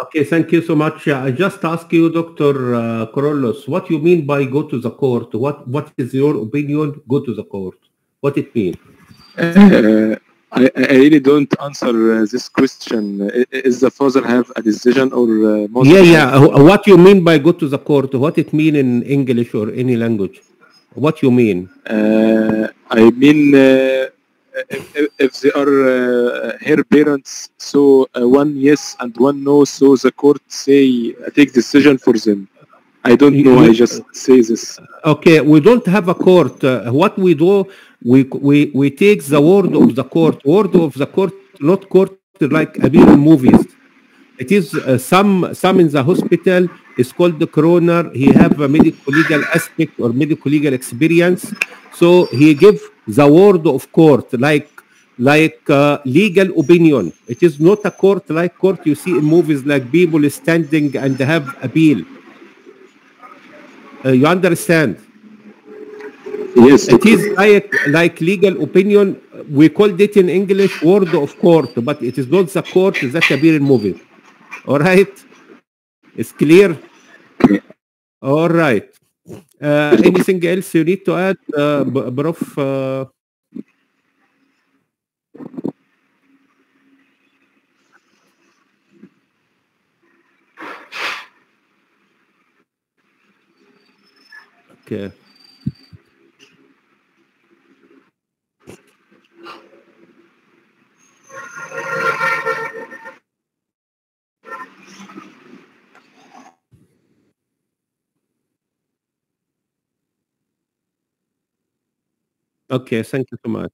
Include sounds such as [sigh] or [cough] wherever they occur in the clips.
Okay, thank you so much. I just ask you, Dr. Uh, Corollos, what you mean by go to the court? What What is your opinion, go to the court? What it mean? Uh, I, I really don't answer uh, this question. Is the father have a decision or uh, Yeah, yeah. What you mean by go to the court? What it mean in English or any language? What you mean? Uh, I mean, uh, if, if- they are uh, her parents, so uh, one yes and one no, so the court say uh, take decision for them. I don't know. I just say this. Okay, we don't have a court. Uh, what we do, we we we take the word of the court. Word of the court, not court like in movies. It is uh, some some in the hospital is called the coroner. He have a medical legal aspect or medical legal experience. So he give the word of court like like uh, legal opinion. It is not a court like court you see in movies like people standing and have appeal. Uh, you understand? Yes. It is like like legal opinion. We called it in English word of court, but it is not the court that appear in movie. All right, it's clear. All right. Uh, anything else you need to add, uh, Prof? Uh, okay. Okay, thank you so much.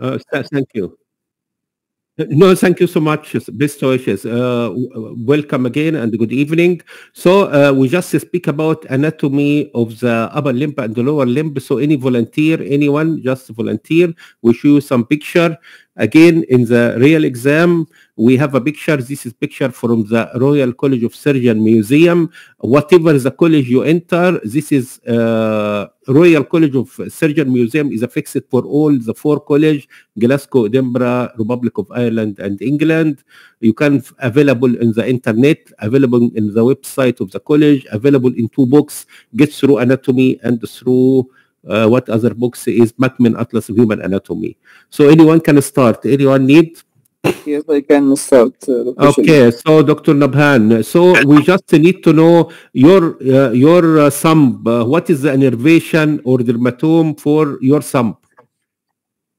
Uh, thank you. No, thank you so much. Best wishes. Uh, welcome again and good evening. So uh, we just speak about anatomy of the upper limb and the lower limb. So any volunteer, anyone, just volunteer. We show you some picture. Again, in the real exam, we have a picture. This is picture from the Royal College of Surgeon Museum. Whatever the college you enter, this is uh, Royal College of Surgeon Museum is affixed for all the four college, Glasgow, Edinburgh, Republic of Ireland, and England. You can available in the internet, available in the website of the college, available in two books, Get Through Anatomy and through uh, what other books is Macmillan Atlas of Human Anatomy. So anyone can start. Anyone need? Yes, I can start. Uh, Okay, so Dr. Nabhan, so we just need to know your uh, your uh, thumb. Uh, what is the innervation or dermatome for your thumb?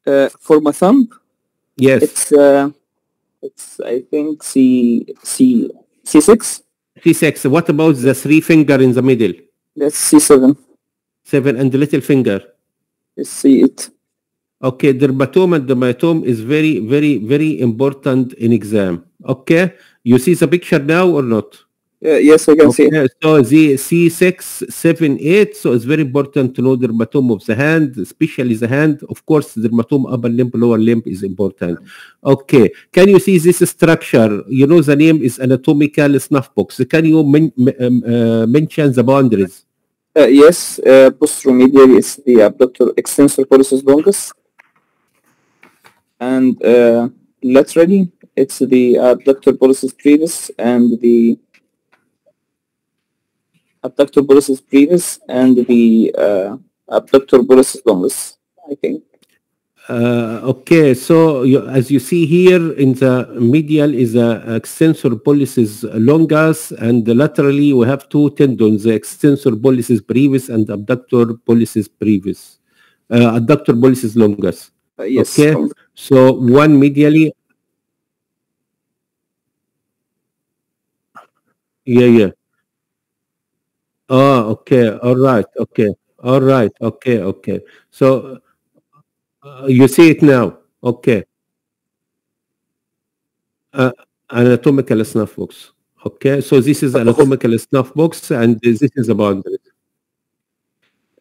Uh, for my thumb, Yes, it's uh, it's I think C C C six. C6. What about the three finger in the middle? That's C seven. Seven and the little finger. It's C eight. Okay, dermatome and dermatome is very, very, very important in exam. Okay, you see the picture now or not? Uh, yes, I can see. it. So the C6, 7, 8, so it's very important to know dermatome of the hand, especially the hand. Of course, dermatome upper limb, lower limb is important. Okay, can you see this structure? You know the name is anatomical snuff box. Can you men- um, uh, mention the boundaries? Uh, yes, uh, posteromedial is the abductor extensor pollicis longus, and uh, laterally it's the abductor pollicis brevis and the abductor pollicis brevis and the uh, abductor pollicis longus. I think. Uh, okay, so you, as you see here in the medial is a extensor pollicis longus and laterally we have two tendons, the extensor pollicis brevis and abductor pollicis brevis, uh, abductor pollicis longus. Uh, yes. Okay, so one medially. Yeah, yeah. Oh, okay, all right, okay, all right, okay, okay. So uh, you see it now, okay. Uh, anatomical snuff box. Okay, so this is anatomical snuff box, and this is the boundary.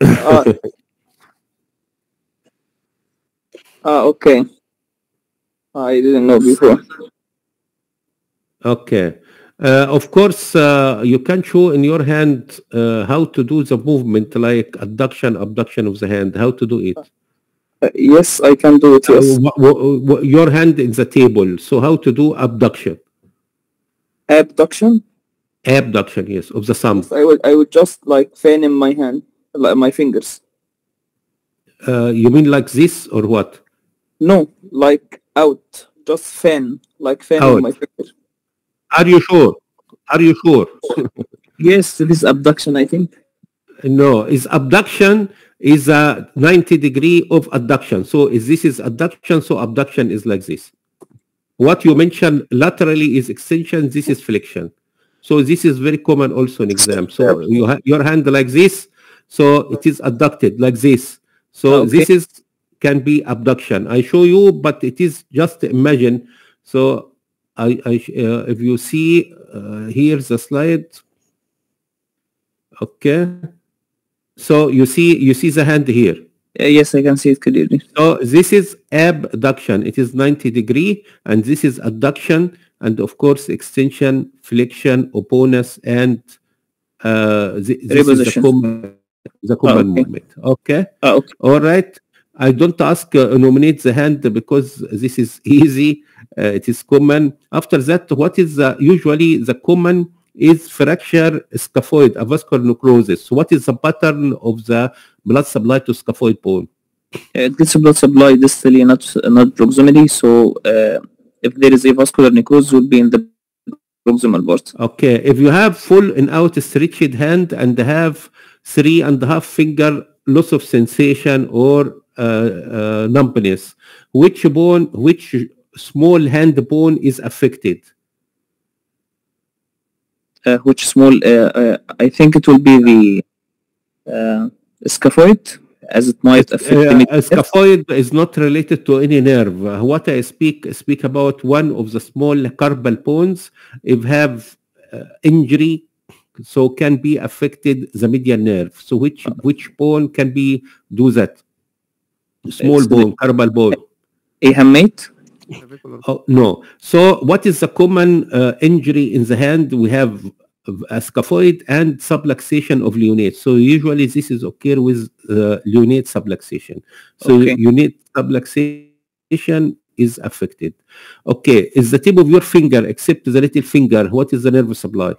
Uh, ah, okay. I didn't know before. Okay. Uh, of course, uh, you can show in your hand uh, how to do the movement, like adduction, abduction of the hand, how to do it. Uh, yes, I can do it. Uh, Yes. wh- your hand in the table, so how to do abduction. abduction. Abduction, yes, of the thumb. I would I would just like fan in my hand, like my fingers. Uh, you mean like this or what? No, like out, just fan, like fan Out. in my fingers. Are you sure? Are you sure? [laughs] Yes, this is abduction. I think. No, is abduction is a 90 degree of adduction. So is this is adduction, so abduction is like this. What you mentioned laterally is extension, this is flexion. So this is very common also in exam. So you have your hand like this, so it is adducted like this. So Okay. this is can be abduction. I show you, but it is just imagine. So I, I uh, if you see uh, here's the slide. Okay. So you see you see the hand here. Uh, yes, I can see it clearly. So this is abduction. It is 90 degree, and this is adduction, and of course extension, flexion, opponus, and uh, thi- this is the common, the common okay. movement. Okay. Ah, okay. All right. I don't ask uh, nominate the hand because this is easy. Uh, it is common. After that, what is the, usually the common is fracture scaphoid, avascular necrosis. So what is the pattern of the blood supply to scaphoid bone? Uh, this blood supply distally, not not proximally. So uh, if there is a vascular necrosis, would be in the proximal part. Okay, if you have full and out stretched hand and have three and a half finger loss of sensation or uh, uh, numbness, which bone, which small hand bone is affected? Uh, which small? Uh, uh, I think it will be the uh, scaphoid, as it might affect Uh, scaphoid is not related to any nerve. Uh, What I speak speak about one of the small carpal bones. If have uh, injury, so can be affected the median nerve. So which which bone can be do that? Small It's bone, carpal bone. a hamate. Oh, no. So what is the common uh, injury in the hand? We have a scaphoid and subluxation of lunate. So usually this is occur with uh, lunate subluxation. So Okay. lunate subluxation is affected. Okay, is the tip of your finger, except the little finger, what is the nerve supply?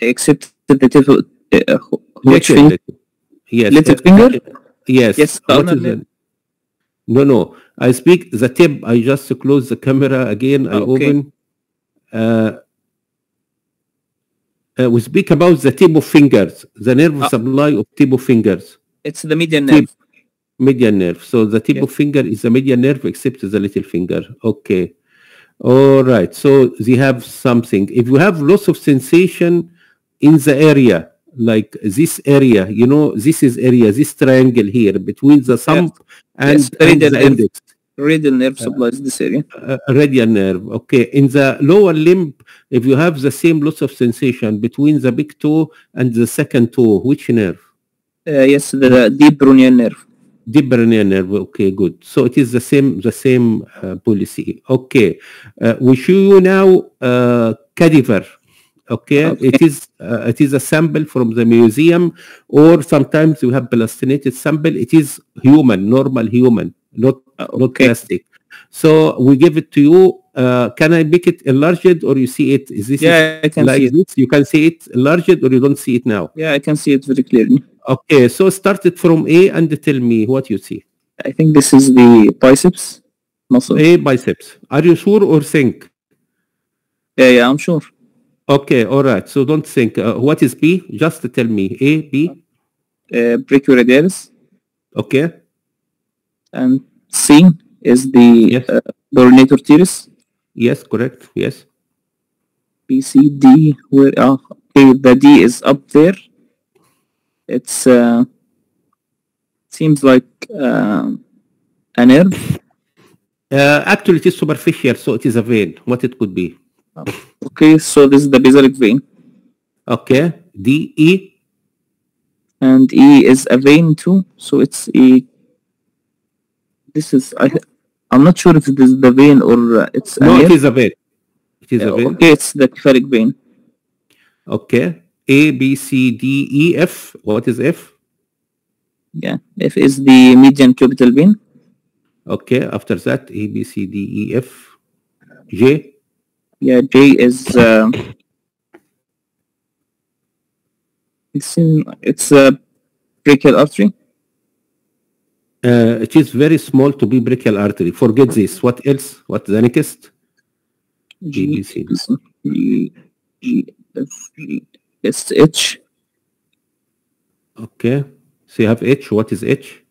Except the little uh, which Little, finger? little. Yes. Little uh, finger? Yes. Yes, the- No, no. I speak the tip. I just close the camera again. I okay. open. Uh, uh, we speak about the tip of fingers, the nerve Ah. supply of tip of fingers, It's the median Tip. nerve. median nerve. So the tip Yeah. of finger is the median nerve except the little finger. Okay. All right. So they have something. If you have loss of sensation in the area, like this area, you know, this is area, this triangle here between the thumb and, Yes, and the nerve. index. Radial nerve supplies this area. uh, radial nerve. Okay, in the lower limb, if you have the same loss of sensation between the big toe and the second toe, which nerve? Uh, yes, the deep peroneal nerve. Deep nerve. Okay, good. So it is the same, the same uh, policy. Okay, uh, we show you now uh, cadaver. Okay, Okay. it is uh, it is a sample from the museum, or sometimes we have plastinated sample. It is human, normal human, not Uh, not plastic. So we give it to you. Uh, can I make it enlarged or you see it? Is this Yeah, I can like see it. this? You can see it enlarged or you don't see it now? Yeah, I can see it very clearly. Okay, so start it from A and tell me what you see. I think this is the biceps muscle. A biceps. Are you sure or think? Yeah, yeah, I'm sure. Okay, all right. So don't think. Uh, what is B? Just tell me. A, B. Uh, brachioradialis Okay. and C is the Yes. uh, pronator teres. Yes, correct. Yes. B, C, D. Where? Oh, okay, the D is up there. It's uh, seems like uh, a nerve. Uh, actually, it is superficial, so it is a vein. What it could be? Okay, so this is the basilic vein, Okay. D, E. and E is a vein too. So it's a. This is I. I'm not sure if it is the vein or uh, it's no. It is a vein. It is a vein. Okay, it's the cephalic vein. Okay. A B C D E F. What is F? Yeah, F is the median cubital vein. Okay. After that, A B C D E F. J. Yeah, J is. Uh, it's in. It's a brachial artery. Uh, it is very small to be brachial artery. Forget this. What else? What the next? G, GBC. G, G, F, G, S, H. Okay. So you have H. What is H?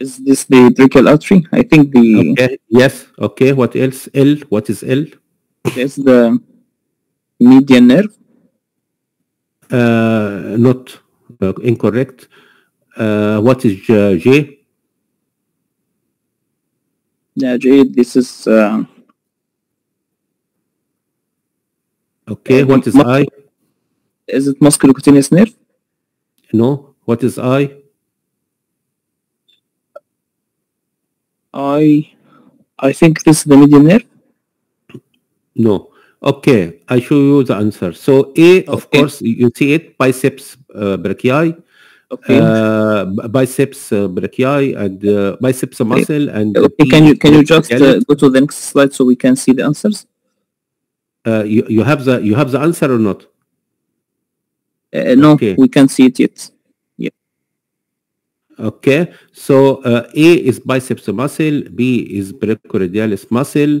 Is this the brachial artery? I think the Okay. Yes. Okay. What else? L. What is L? is the median nerve. Uh, not uh, incorrect. Uh, what is J? J? Yeah, J. This is uh, Okay. Uh, What is I? is it musculocutaneous nerve? No. What is I? I I think this is the median nerve. No. Okay, I show you the answer. So A, of Okay. course, you see it, biceps uh, brachii, Okay. uh, biceps uh, brachii, and uh, biceps muscle, and uh, okay. Can you can you just uh, go to the next slide so we can see the answers? uh, you, you have the you have the answer or not? Uh, no, we can't see it yet. Okay, so uh, A is biceps muscle, B is brachioradialis muscle, uh,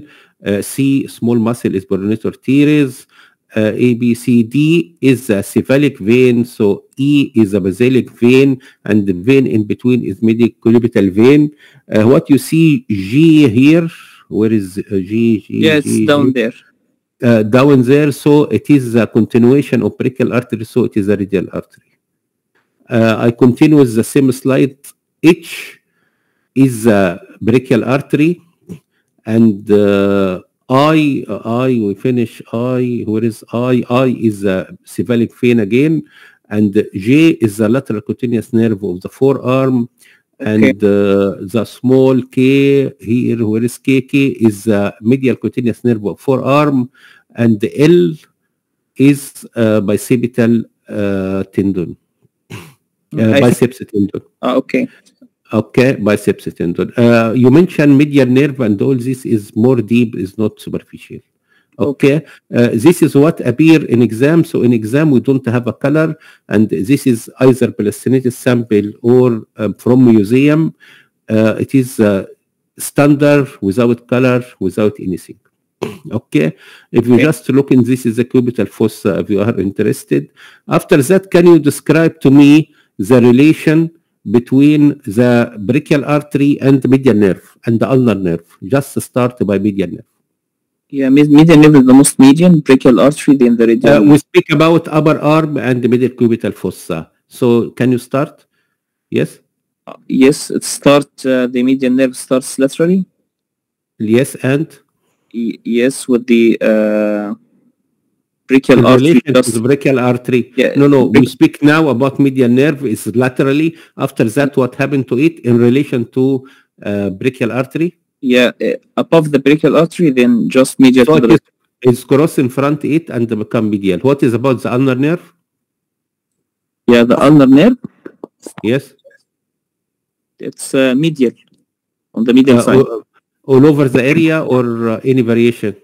C small muscle is pronator teres, uh, A, B, C, D is a cephalic vein, so E is a basilic vein, and the vein in between is medicubital vein. Uh, what you see G here, where is uh, G? G it's G, down G? there. uh, down there, so it is a continuation of brachial artery, so it is a radial artery. Uh, I continue with the same slide. H is a brachial artery, and uh, I, I, we finish I, where is I? I is a cephalic vein again, and J is the lateral cutaneous nerve of the forearm, and uh, the small k here, where is KK, is the medial cutaneous nerve of forearm, and the L is uh, bicipital uh, tendon, uh, biceps tendon. Ah, okay. Okay, biceps tendon. Uh, you mentioned medial nerve, and all this is more deep, is not superficial. Okay, uh, this is what appear in exam. So in exam, we don't have a color, and this is either plastinated sample or um, from museum. Uh, it is uh, standard without color, without anything. [clears throat] Okay, if you Okay. just look in this is a cubital fossa, if you are interested. After that, can you describe to me the relation between the brachial artery and the medial nerve and the ulnar nerve? Just start by median nerve. Yeah, med- median nerve is the most median, brachial artery, then the Uh, we speak about upper arm and the middle cubital fossa. So can you start? Yes. Uh, yes, it starts, uh, the median nerve starts laterally. Yes, and Y- yes, with the uh, brachial artery. Just, brachial artery. yeah, No, no. We speak now about medial nerve is laterally. After that, what happened to it in relation to uh, brachial artery? yeah, uh, above the brachial artery, then just medial So to it it's cross in front it and become medial. What is about the ulnar nerve? yeah the ulnar nerve. Yes. It's uh, medial on the medial Uh, side. all- all over the area or uh, any variation?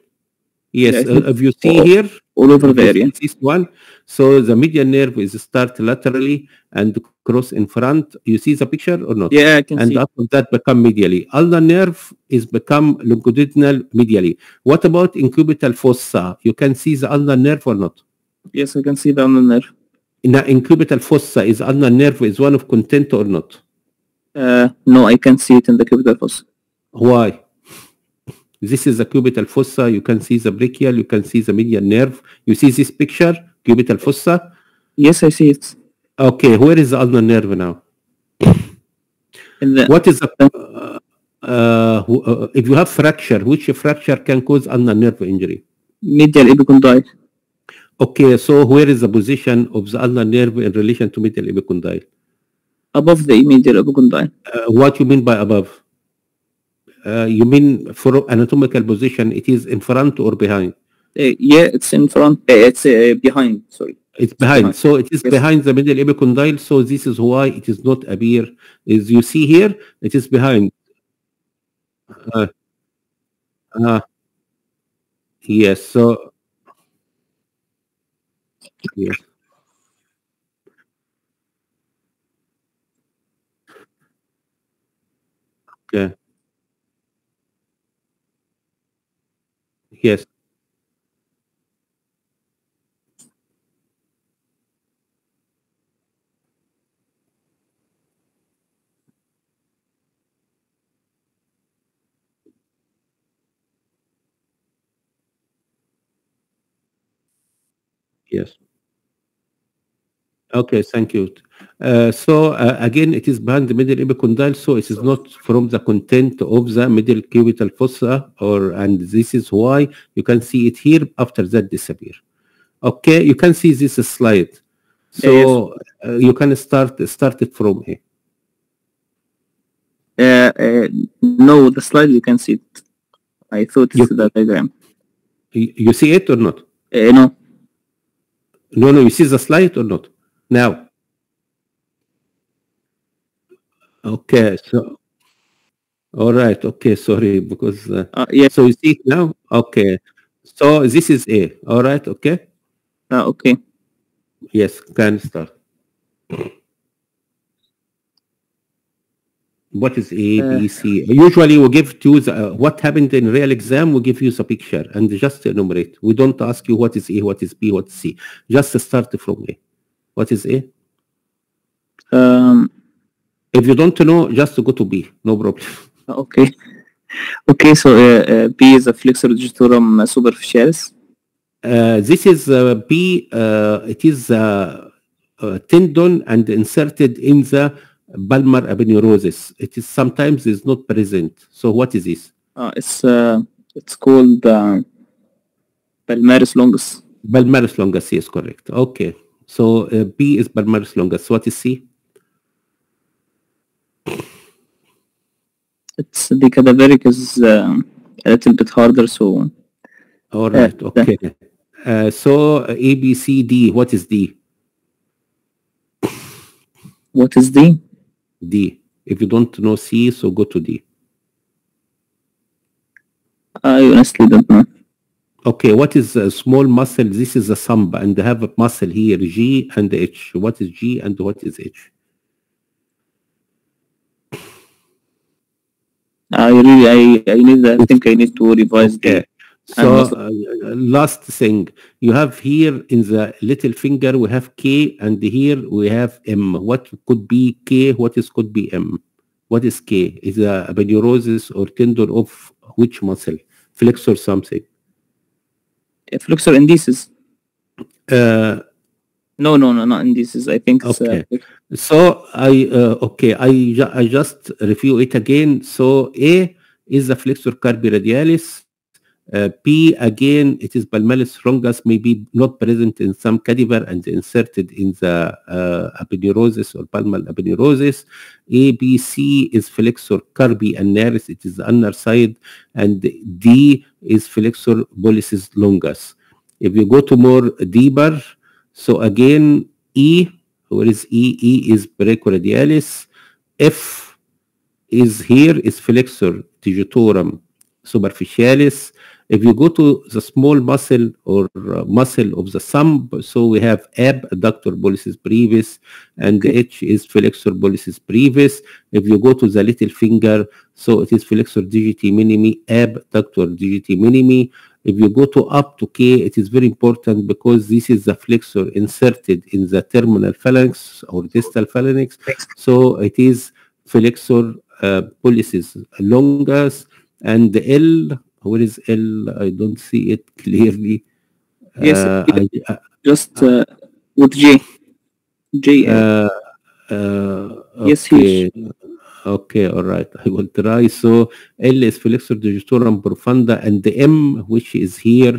Yes, Yeah, uh, if you see here, all over the area. is This one, so the median nerve is start laterally and cross in front. You see the picture or not? Yeah, I can And see. after that become medially. Ulnar nerve is become longitudinal medially. What about incubital fossa? You can see the ulnar nerve or not? Yes, I can see the ulnar nerve. In the incubital fossa, is ulnar nerve is one of content or not? Uh, no, I can see it in the cubital fossa. Why? This is the cubital fossa. You can see the brachial. You can see the medial nerve. You see this picture, cubital fossa. Yes, I see it. Okay, where is the ulnar nerve now? [coughs] In the What is the uh, uh, uh, if you have fracture? Which fracture can cause ulnar nerve injury? medial epicondyle. Okay, so where is the position of the ulnar nerve in relation to medial epicondyle? Above the medial epicondyle. Uh, what you mean by above? Uh, you mean for anatomical position? It is in front or behind? Uh, yeah, it's in front. Uh, it's uh, behind. Sorry. It's behind. behind. So it is Yes. behind the middle epicondyle. So this is why it is not appear. As you see here, it is behind. Uh, uh, yes. So Yes. Okay. Yes. Yes. Okay, thank you. Uh, so uh, again, it is behind the middle epicondyle, so it is not from the content of the middle cubital fossa, or and this is why you can see it here. After that, disappear. Okay, you can see this slide. So uh, you can start start it from here. Uh, uh, no, the slide you can see it. I thought it's You- the diagram. You, you see it or not? Uh, no, No, no. You see the slide or not? Now. Okay. So. All right. Okay. Sorry, because. Uh, uh, yeah, So you see it now? Okay. So this is A. All right. Okay. uh, okay. Yes, can start. What is A, Uh, B, C? Usually we give to the, uh, what happened in real exam, we give you the picture and just enumerate. We don't ask you what is A, what is B, what is C. Just start from A. What is A? Um, If you don't know, just go to B. No problem. [laughs] okay. Okay, so uh, uh, B is a flexor digitorum superficialis. Uh, this is uh, B. Uh, it is uh, uh, tendon and inserted in the palmar aponeurosis. It is sometimes is not present. So what is this? Uh, it's uh, it's called uh, palmaris longus. Palmaris longus. Yes, correct. Okay. So uh, B is palmaris longus. What is C? It's the cadaveric is uh, a little bit harder, so All right. Okay. Uh, so uh, A, B, C, D. What is D? what is D? D. If you don't know C, so go to D. I honestly don't know. Okay, what is a small muscle? This is a samba, and they have a muscle here, G and H. What is G and what is H? I really, I, I need, I think I need to revise Okay. the. So uh, last thing, you have here in the little finger we have K, and here we have M. What could be K? What is could be M? What is K? Is a aponeurosis or tendon of which muscle? Flexor something. Flexor indices. Uh, No, no, no, not indices. I think it's Okay. uh, So I uh, okay, I ju- I just review it again. So A is the flexor carpi radialis. Uh, P again, it is palmaris longus, maybe not present in some cadaver and inserted in the uh, aponeurosis or palmar aponeurosis. A, B, C is flexor carpi ulnaris, it is the inner side, and D is flexor pollicis longus. If you go to more deeper, so again, E where is E? E is brachioradialis. F is here is flexor digitorum superficialis. If you go to the small muscle or uh, muscle of the thumb, so we have abductor pollicis brevis and the H is flexor pollicis brevis. If you go to the little finger, so it is flexor digiti minimi, abductor digiti minimi. If you go to up to K, it is very important because this is the flexor inserted in the terminal phalanx or distal phalanx. So it is flexor uh, pollicis longus and the L. Where is L? I don't see it [laughs] clearly. Yes, Uh, I- uh, just uh, with J. J. uh, uh, Yes, okay. Okay, all right. I will try. So L is flexor digitorum profunda, and the M, which is here,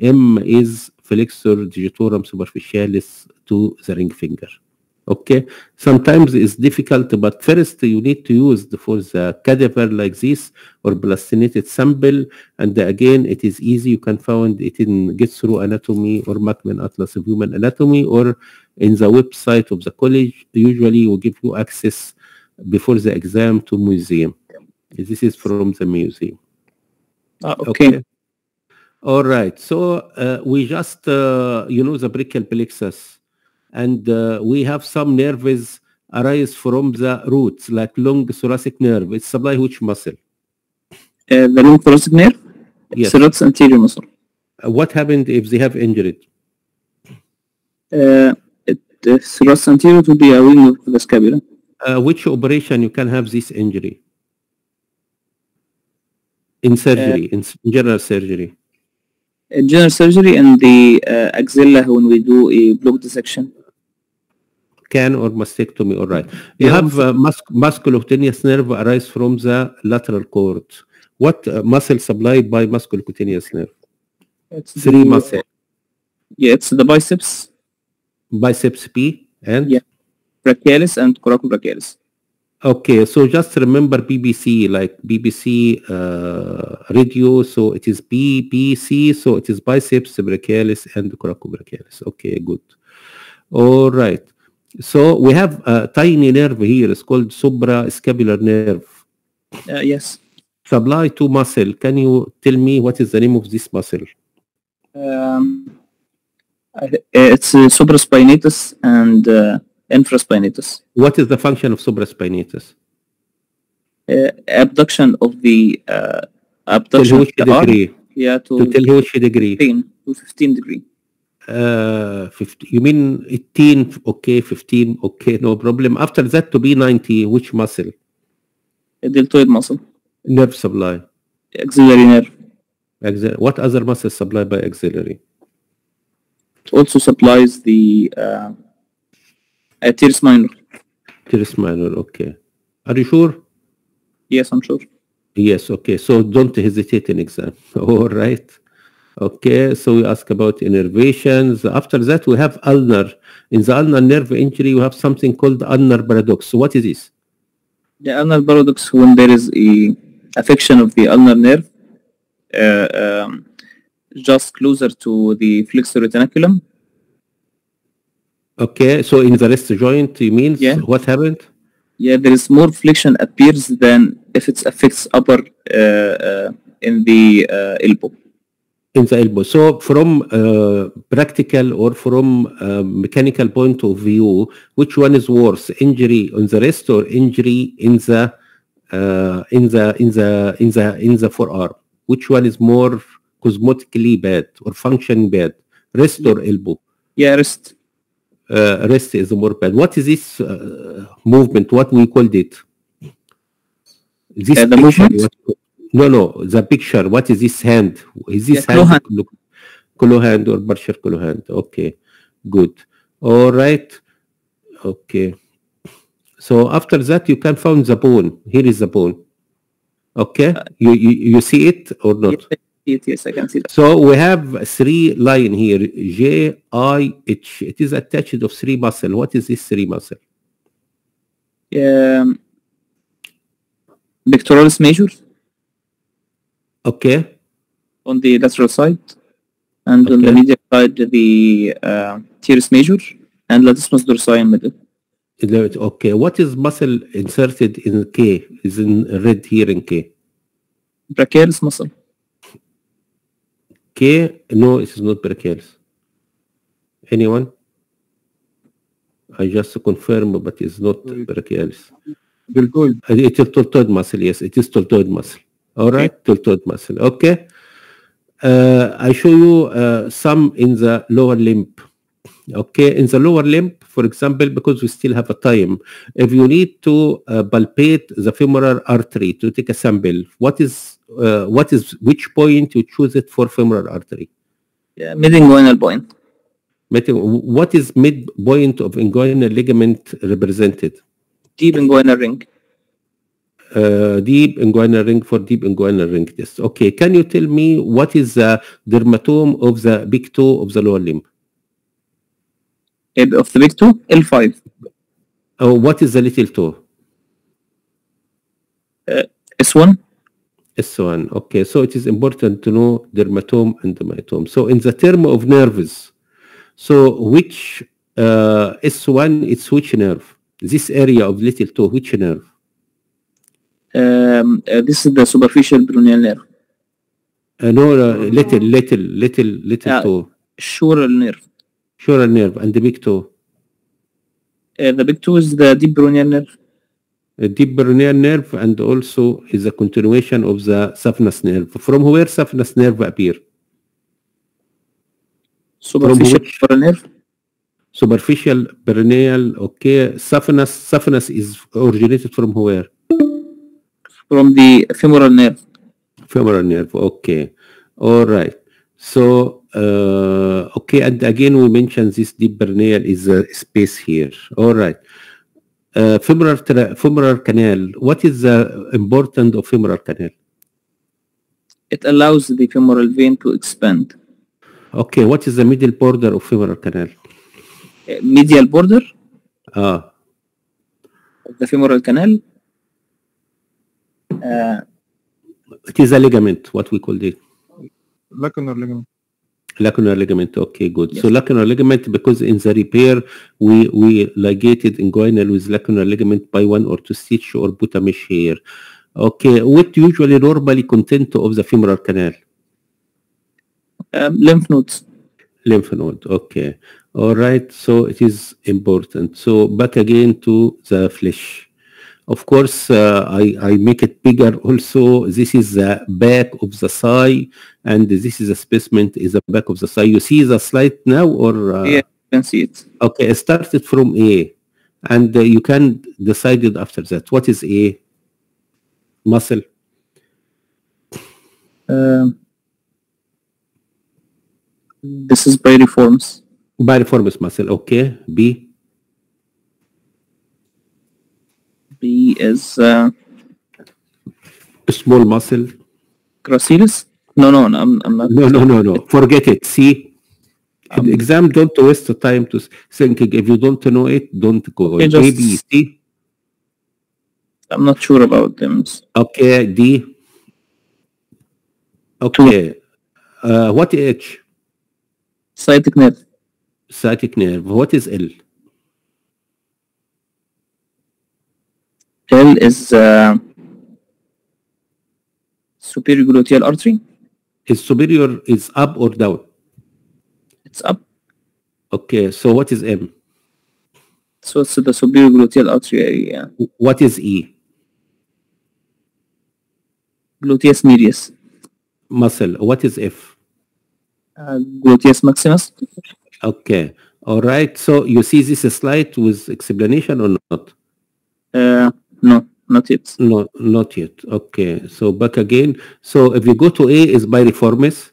M is flexor digitorum superficialis to the ring finger. Okay. Sometimes it's difficult, but first you need to use the, for the cadaver like this or plastinated sample, and again it is easy. You can find it in Get Through Anatomy or Macmillan Atlas of Human Anatomy or in the website of the college. Usually, will give you access before the exam to museum. This is from the museum. Ah, okay. All right. So uh, we just, uh, you know, the brachial plexus, and uh, we have some nerves arise from the roots, like long thoracic nerve. It supply which muscle? Uh, the long thoracic nerve, Yes. serratus anterior muscle. Uh, what happened if they have injured? Uh, it, the serratus anterior will be a wing of the scapula. Uh, which operation you can have this injury? In surgery, in s- general surgery. Uh, general surgery and the uh, axilla when we do a block dissection. Can or mastectomy, all right. You Yeah, have uh, mus- musculocutaneous nerve arise from the lateral cord. What uh, muscle supplied by musculocutaneous nerve? It's Three the- muscle. Yeah, it's the biceps, Biceps P and? Yeah. Brachialis, and coracobrachialis. Okay, so just remember BBC, like BBC uh, radio, so it is BBC, so it is biceps brachialis and coracobrachialis. Okay, good. All right. So we have a tiny nerve here, it's called suprascapular nerve. Uh, yes. Supply to muscle. Can you tell me what is the name of this muscle? Um, it's uh, supraspinatus and uh, infraspinatus. What is the function of supraspinatus? Uh, abduction of the uh, abduction of the arm, degree? yeah, To to tell which degree? 15 to 15 degree. Uh, 50, you mean 18? Okay, 15. Okay, no problem. After that, to be 90, which muscle? A deltoid muscle, Nerve supply. axillary nerve. Axil- what other muscles supplied by axillary? It also supplies the uh, uh, teres minor. Teres minor. Okay. Are you sure? Yes, I'm sure. Yes. Okay. So don't hesitate in exam. [laughs] All right. Okay. So we ask about innervations. After that, we have ulnar. In the ulnar nerve injury, we have something called ulnar paradox. So what is this? The ulnar paradox when there is a affection of the ulnar nerve uh, um, just closer to the flexor retinaculum. Okay. So in the wrist joint, you mean Yeah. what happened? Yeah, there is more flexion appears than if it affects upper uh, uh, in the uh, elbow. in the elbow. So from uh, practical or from uh, mechanical point of view, which one is worse, injury on the wrist or injury in the uh, in the in the in the in the forearm? Which one is more cosmetically bad or function bad, wrist or elbow? Yeah, wrist. Uh, wrist is more bad. What is this uh, movement? What we called it? This Uh, the picture, movement? what- no, no, the picture. What is this hand? Is this Yeah, hand? hand. Look, hand or partial claw hand. Okay, good. All right. Okay. So after that, you can find the bone. Here is the bone. Okay, you, you you see it or not? Yes, yes, I can see that. So we have three line here, J, I, H. It is attached of three muscle. What is this three muscle? Um, pectoralis major Okay, on the lateral side, and on the medial side the uh, teres major and latissimus dorsi in middle. Okay. What is muscle inserted in K? Is in red here in K. Brachialis muscle. K, no, it is not brachialis. Anyone? I just confirm, but it's not brachialis. Deltoid. It is deltoid muscle, yes, it is deltoid muscle. All right, deltoid muscle. Okay. Uh, I show you uh, some in the lower limb. Okay, in the lower limb, for example, because we still have a time, if you need to uh, palpate the femoral artery to take a sample, what is uh, what is which point you choose it for femoral artery? Yeah, mid-inguinal point. What is midpoint of inguinal ligament represented? Deep inguinal ring. uh, deep inguinal ring for deep inguinal ring test. Okay, can you tell me what is the dermatome of the big toe of the lower limb? Uh, Of the big two, L5. Oh, what is the little toe? S1. S1. Okay, so it is important to know dermatome and dermatome. So in the term of nerves, so which uh, S1, it's which nerve? This area of little toe, which nerve? Um, uh, this is the superficial peroneal nerve. Uh, no, uh, little, little, little, little Yeah. toe. Sural nerve. Sural nerve and the big toe. Uh, the big toe is the deep peroneal nerve. A deep peroneal nerve and also is a continuation of the saphenous nerve. From where saphenous nerve appear? Superficial femoral nerve. Superficial peroneal, okay. Saphenous, saphenous is originated from where? From the femoral nerve. Femoral nerve, okay. All right. So, okay, and again we mentioned this deep peroneal is a space here. All right. Uh, femoral, tra- femoral canal. What is the importance of femoral canal? It allows the femoral vein to expand. Okay, what is the middle border of femoral canal? Uh, medial border Ah, of the femoral canal. Uh, it is a ligament, what we call it. lacunar ligament. Lacunar ligament. Okay, good. So lacunar ligament, because in the repair we we ligated inguinal with lacunar ligament by one or two stitch or put a mesh here. Okay, what usually normally content of the femoral canal? um, lymph nodes. Lymph node. Okay. All right. So it is important. So back again to the flesh. Of course, uh, I, I make it bigger also. This is the back of the thigh, and this is a specimen is the back of the thigh. You see the slide now, or uh, Yeah, you can see it. okay? It started from A, and uh, you can decide it after that. What is A? Muscle. Um, this is piriformis. Piriformis muscle. Okay. B. B is uh, Small muscle. gracilis. No, no, no, I'm, I'm not. No, no, no, no. [laughs] Forget it. See, Um, the exam don't waste the time to thinking. If you don't know it, don't go. Okay, A, just- B, C. I'm not sure about them. Okay, D. Okay. Uh, what H? Sciatic nerve. Sciatic nerve. What is L? L is uh, superior gluteal artery. Is superior is up or down? It's up. Okay. So what is M? So it's the superior gluteal artery. Uh, What is E? gluteus medius. Muscle. What is F? Uh, gluteus maximus. Okay. All right. So you see this slide with explanation or not? Uh, no, not yet. No, not yet. Okay, so back again. So if you go to A is piriformis,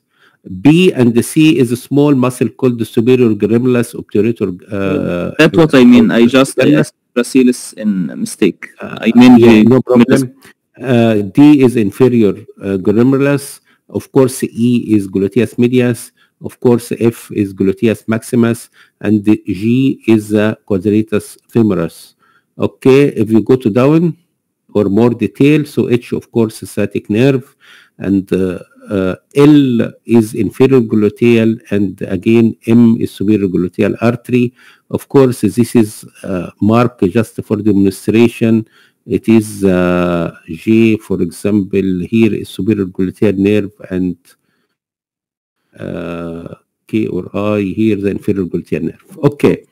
B and the C is a small muscle called the superior gemellus obturator. Uh, That's what I mean. I just I asked gracilis in mistake. Uh, I mean yeah, the no problem. Uh, D is inferior uh, gemellus. Of course, E is gluteus medius. Of course, F is gluteus maximus, and the G is the quadratus femoris. Okay, if you go to down or more detail, so H, of course, is sciatic nerve, and uh, uh, L is inferior gluteal, and again, M is superior gluteal artery. Of course, this is uh, marked just for demonstration. It is uh, G, for example, here is superior gluteal nerve, and uh, K or I here the inferior gluteal nerve. Okay,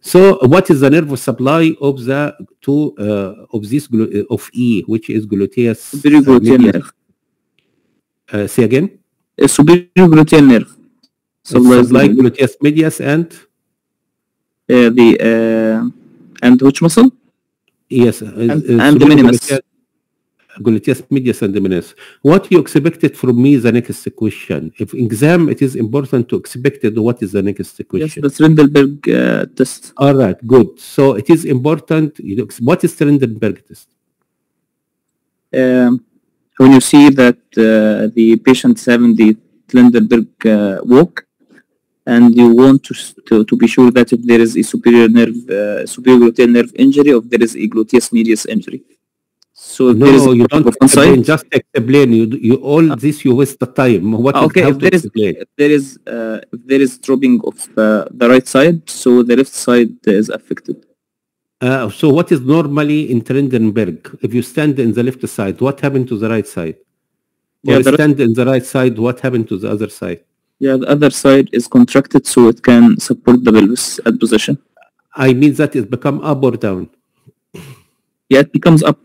so what is the nerve supply of the two uh, of this glu- of E, which is gluteus? superior uh, gluteal medius? nerve. Uh, say again. Uh, superior gluteal nerve. Supplies like gluteus medius and uh, the uh, and which muscle? yes, uh, And- uh, and the minimus. gluteus- gluteus medius and the minimus. What you expected from me the next question? If exam, it is important to expect it, what is the next Yes, question? the Trendelenburg uh, test. All right, good. So it is important. You know, what is Trendelenburg test? Um, when you see that uh, the patient having the Trendelenburg uh, walk, and you want to, to to be sure that if there is a superior nerve, uh, superior gluteal nerve injury, or if there is a gluteus medius injury. So if No, a you don't explain. Just explain. You you all this you waste the time. What Ah, is okay, if there is- if there is uh, if there is dropping of uh, the right side, so the left side is affected. Uh, so what is normally in Trendelenburg? If you stand in the left side, what happened to the right side? Yeah, or the- stand in the right side, what happened to the other side? Yeah, the other side is contracted so it can support the pelvis at position. I mean that it become up or down. Yeah, it becomes up.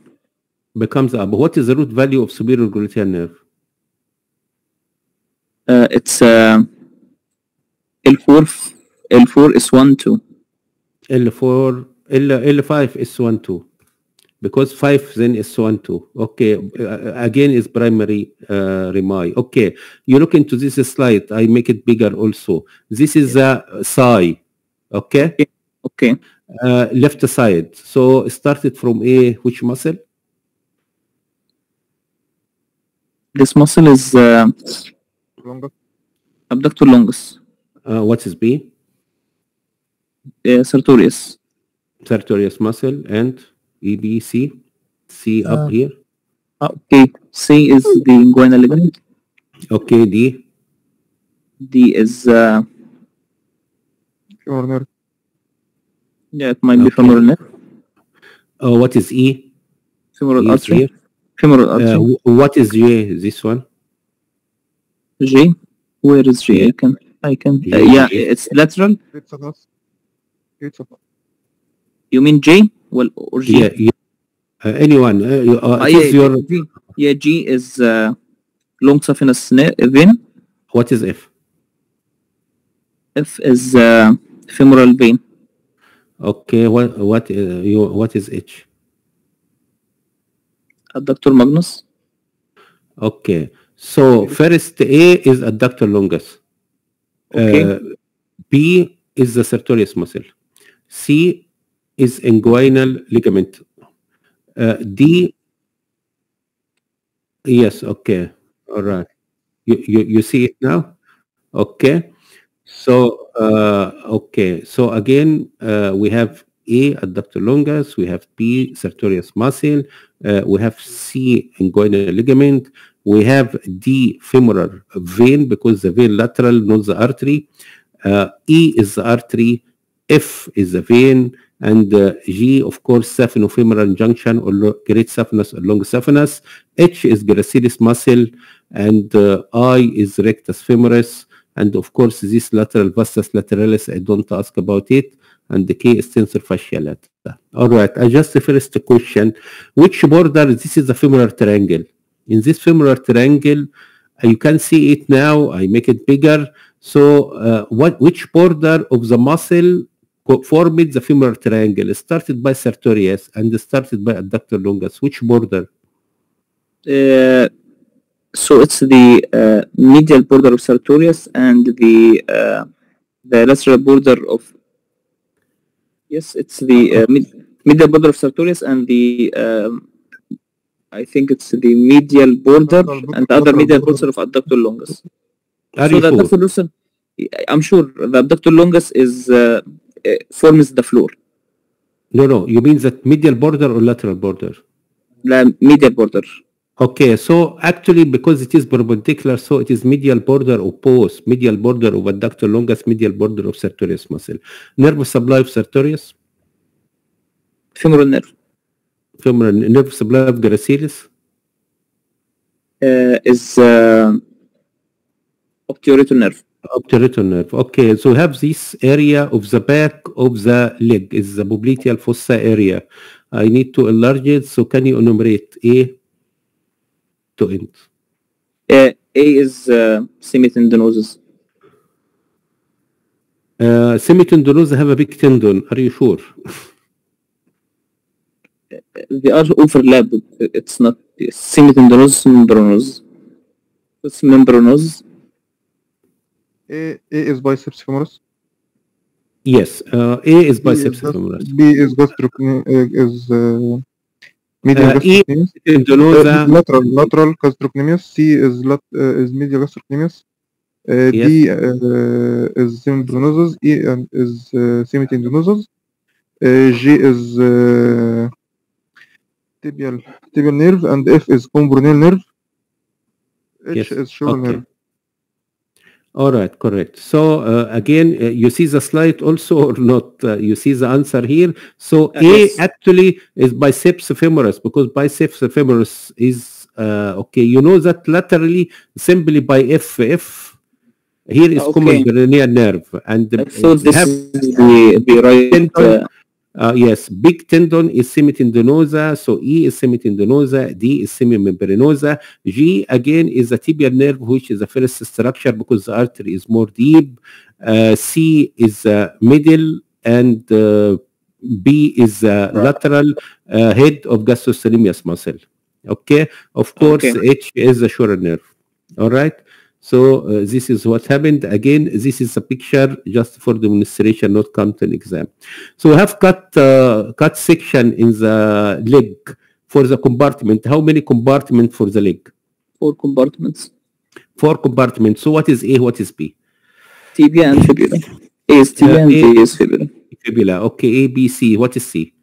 Becomes up. What is the root value of superior gluteal nerve? Uh, it's uh, L4 L4 is 1 2. L4, L, L5 is 1, 2. Because 5 then is 1, 2. Okay, uh, again is primary uh, rami. Okay, you look into this slide. I make it bigger also. This is a thigh. Okay, Okay. uh, left side. So started from A, which muscle? This muscle is uh, Longer. adductor longus, Uh, what is B? uh, sartorius. Sartorius muscle and EBC. C up Uh, here. Okay. C is the inguinal ligament. Okay, D. D is uh, Femoral nerve. yeah, it might be Okay. femoral nerve, Uh, what is E? femoral E artery, here. Femoral Uh, artery. wh- what is J? This one? J. Where is J? I can. I can. J, Uh, yeah, J. it's lateral. Great saphenous. Great saphenous. You mean J? Well, or G? Yeah, yeah. Uh, anyone? Uh, you- uh, Ah, yeah, is your. G. Yeah, G is uh, long saphenous vein. What is F? F is uh, femoral vein. Okay. What what uh, you what is H? Adductor magnus. Okay. So first A is adductor longus. Okay. Uh, B is the sartorius muscle. C is inguinal ligament. Uh, D. Yes. Okay. All right. You you you see it now. Okay. So uh, okay. So again, uh, we have A adductor longus. We have B sartorius muscle. Uh, we have C inguinal ligament. We have D femoral vein because the vein lateral knows the artery. Uh, E is the artery. F is the vein. And uh, G, of course, saphenofemoral junction or great saphenous or long saphenous. H is gracilis muscle. And uh, I is rectus femoris. And of course, this lateral vastus lateralis, I don't ask about it. And the K is tensor fascia lata. All right, I just the first question. Which border, this is the femoral triangle. In this femoral triangle, uh, you can see it now. I make it bigger. So uh, what, which border of the muscle formed the femoral triangle? Started by sartorius and started by adductor longus. Which border? Uh, so it's the uh, medial border of sartorius and the uh, the lateral border of yes it's the uh, mid, medial border of sartorius and the um, I think it's the medial border and the other medial border. of adductor longus. Are so the sure? adductor longus, I'm sure the adductor longus is uh, uh, forms the floor, No, no. You mean that medial border or lateral border? the medial border. Okay, so actually because it is perpendicular, so it is medial border of both, medial border of adductor longus, medial border of sartorius muscle. Nerve supply of sartorius, femoral nerve femoral nerve supply of gracilis, uh, is uh, obturator nerve. obturator nerve. Okay, so we have this area of the back of the leg, is the popliteal fossa area. I need to enlarge it, so can you enumerate A to end? Uh, A is uh, semitendinosus. Uh, semitendinosus have a big tendon, are you sure? They are overlap. It's not semitendinosus, membranosus. It's membranosus. A, A is biceps femoris. Yes, uh, A is biceps femoris. B is gastrocne- uh, is uh, medial Uh, lateral lateral gastrocnemius. C is lat, uh, is medial gastrocnemius. Uh, D uh, is semimembranosus. E is uh, semitendinosus. G is tibial tibial nerve, and F is common peroneal nerve. H Yes, is sural okay. nerve. All right, correct. So uh, again, uh, you see the slide also or not? Uh, you see the answer here. So Uh, A yes. actually is biceps femoris because biceps femoris is Uh, okay, you know that laterally simply by F F. Here is common Okay. peroneal nerve, and thought this have is the, the right. Uh, yes, big tendon is semitendinosa, so E is semitendinosa, D is semimembranosa, G again is the tibial nerve, which is the first structure because the artery is more deep. Uh, C is uh, middle, and uh, B is uh, lateral uh, head of gastrocnemius muscle. Okay, of course, Okay. H is the sural nerve. All right. So uh, this is what happened. Again, this is a picture just for the demonstration, not content exam. So we have cut uh, cut section in the leg for the compartment. How many compartment for the leg? four compartments. Four compartments. So what is A? What is B? Tibia and fibula. A is tibia Uh, and B is fibula. Fibula. Okay. A, B, C. What is C?